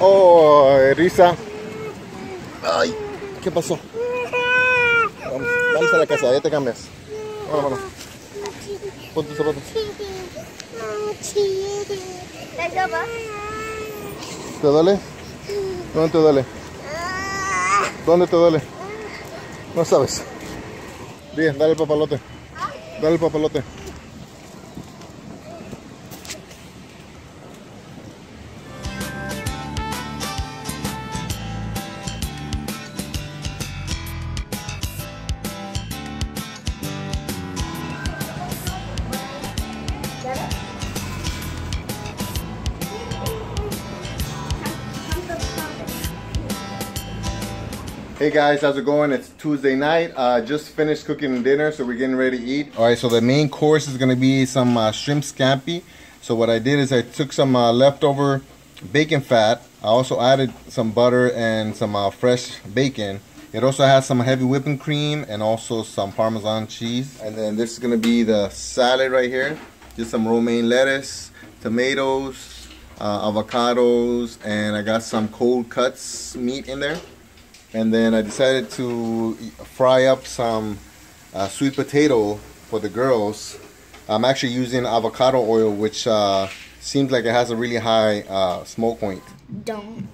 Oh, risa. Ay, ¿qué pasó? Vamos, vamos a la casa, ya te cambias. Vámonos, vámonos. Pon tus zapatos. ¿Te duele? ¿Dónde te duele? ¿Dónde te duele? No sabes. Bien, dale el papalote. Dale el papalote. Hey guys, how's it going? It's Tuesday night. Uh, just finished cooking dinner, so we're getting ready to eat. All right, so the main course is gonna be some uh, shrimp scampi. So what I did is I took some uh, leftover bacon fat. I also added some butter and some uh, fresh bacon. It also has some heavy whipping cream and also some Parmesan cheese. And then this is gonna be the salad right here. Just some romaine lettuce, tomatoes, uh, avocados, and I got some cold cuts meat in there and then I decided to fry up some uh, sweet potato for the girls. I'm actually using avocado oil, which uh, seems like it has a really high uh, smoke point. Don't.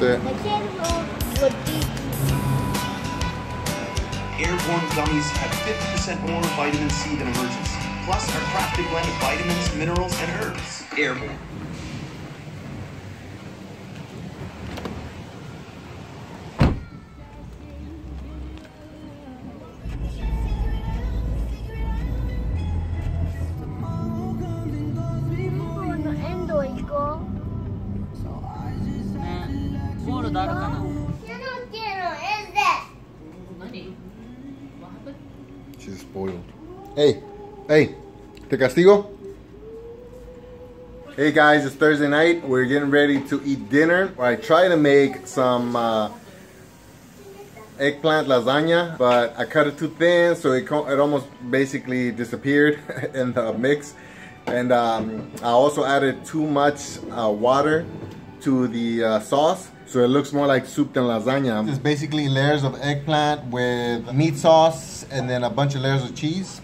Airborne gummies have 50% more vitamin C than Emergen-C, plus our crafted blend of vitamins, minerals, and herbs. Airborne. She's spoiled. Hey, hey, te castigo? Hey guys, it's Thursday night. We're getting ready to eat dinner. I try to make some uh, eggplant lasagna, but I cut it too thin, so it, it almost basically disappeared in the mix. And um, I also added too much uh, water to the uh, sauce. So it looks more like soup than lasagna. It's basically layers of eggplant with meat sauce and then a bunch of layers of cheese.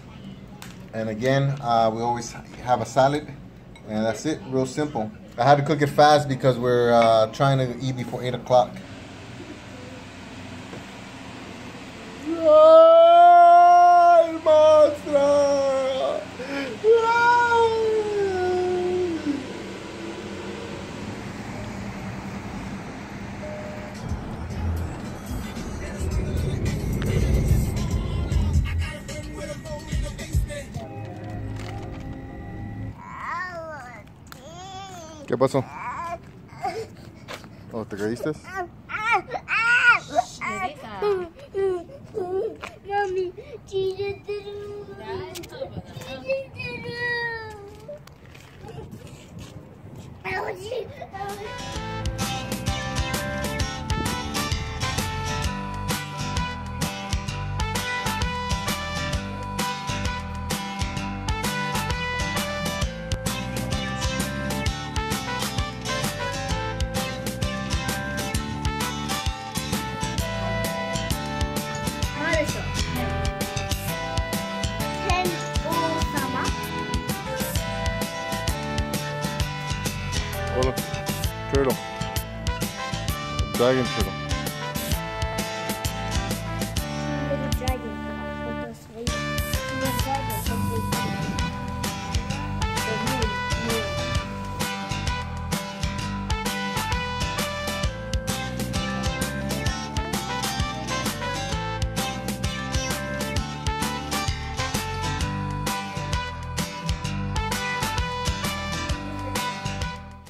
And again, uh, we always have a salad and that's it, real simple. I had to cook it fast because we're uh, trying to eat before 8 o'clock. ¿Qué pasó? ¿O te caíste? Mami. Moon. Moon.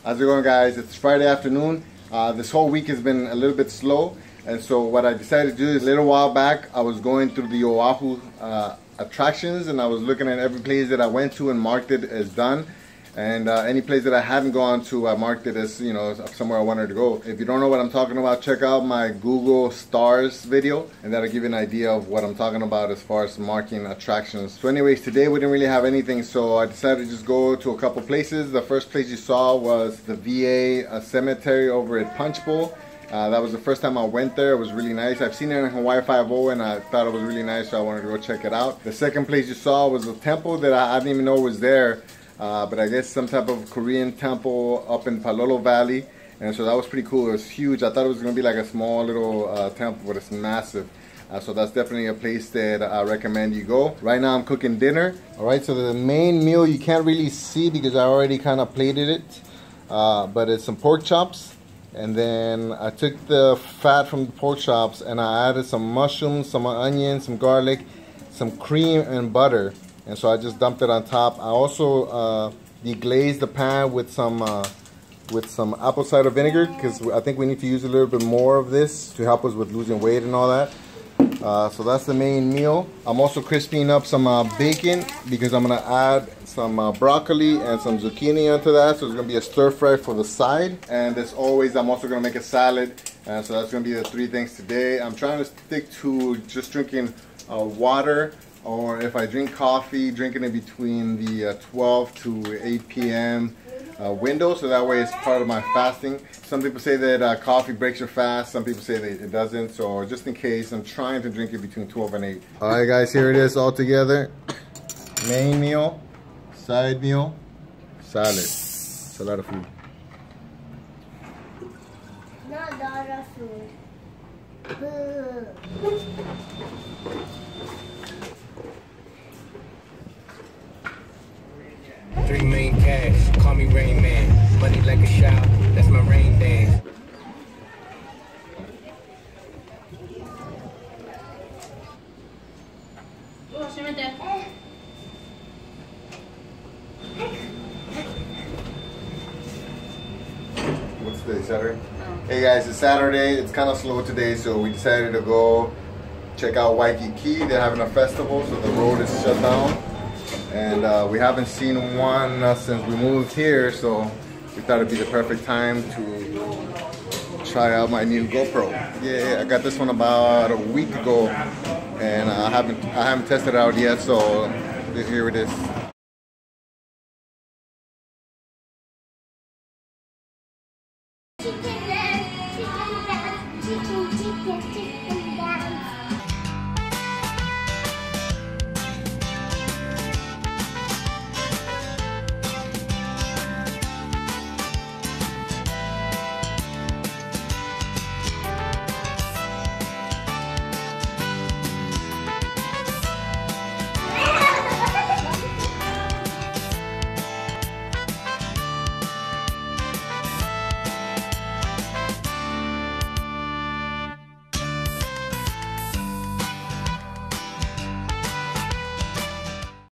How's it going, guys? It's Friday afternoon. Uh, this whole week has been a little bit slow, and so what I decided to do is a little while back, I was going through the Oahu uh, attractions, and I was looking at every place that I went to and marked it as done. And uh, any place that I hadn't gone to, I marked it as you know somewhere I wanted to go. If you don't know what I'm talking about, check out my Google Stars video, and that'll give you an idea of what I'm talking about as far as marking attractions. So, anyways, today we didn't really have anything, so I decided to just go to a couple places. The first place you saw was the VA uh, cemetery over at Punchbowl. Uh, that was the first time I went there. It was really nice. I've seen it in Hawaii Five-O, and I thought it was really nice, so I wanted to go check it out. The second place you saw was a temple that I, I didn't even know was there. Uh, but I guess some type of Korean temple up in Palolo Valley. And so that was pretty cool. It was huge. I thought it was going to be like a small little uh, temple, but it's massive. Uh, so that's definitely a place that I recommend you go. Right now I'm cooking dinner. All right, so the main meal you can't really see because I already kind of plated it. Uh, but it's some pork chops. And then I took the fat from the pork chops and I added some mushrooms, some onions, some garlic, some cream and butter and so I just dumped it on top. I also uh, deglazed the pan with some uh, with some apple cider vinegar because I think we need to use a little bit more of this to help us with losing weight and all that. Uh, so that's the main meal. I'm also crisping up some uh, bacon because I'm gonna add some uh, broccoli and some zucchini onto that. So it's gonna be a stir fry for the side. And as always, I'm also gonna make a salad. And so that's gonna be the three things today. I'm trying to stick to just drinking uh, water or if I drink coffee, drinking it between the uh, 12 to 8 p.m. Uh, window, so that way it's part of my fasting. Some people say that uh, coffee breaks your fast, some people say that it doesn't, so just in case, I'm trying to drink it between 12 and 8. Alright guys, here it is all together. Main meal, side meal, salad. It's a lot of food. Not a lot of food. Three million cash, call me Rain Man. Money like a shower, that's my rain dance. What's today, Saturday? Hey guys, it's Saturday. It's kind of slow today, so we decided to go check out Waikiki. They're having a festival, so the road is shut down. And uh, we haven't seen one uh, since we moved here, so we thought it'd be the perfect time to try out my new GoPro. Yeah, I got this one about a week ago, and I haven't I haven't tested it out yet, so here it is.